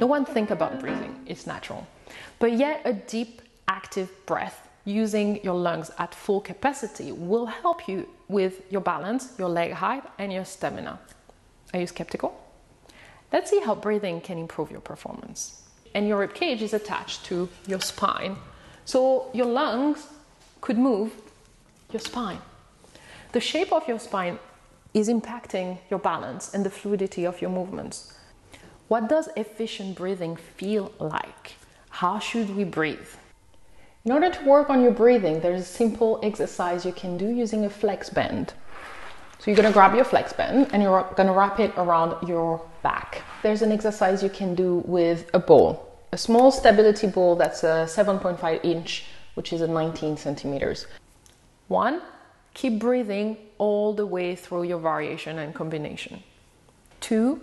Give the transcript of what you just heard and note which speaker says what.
Speaker 1: No one think about breathing, it's natural. But yet a deep active breath using your lungs at full capacity will help you with your balance, your leg height and your stamina. Are you skeptical? Let's see how breathing can improve your performance. And your rib cage is attached to your spine. So your lungs could move your spine. The shape of your spine is impacting your balance and the fluidity of your movements. What does efficient breathing feel like? How should we breathe? In order to work on your breathing, there's a simple exercise you can do using a flex band. So you're gonna grab your flex band and you're gonna wrap it around your back. There's an exercise you can do with a ball, a small stability ball that's a 7.5 inch, which is a 19 centimeters. One, keep breathing all the way through your variation and combination. Two,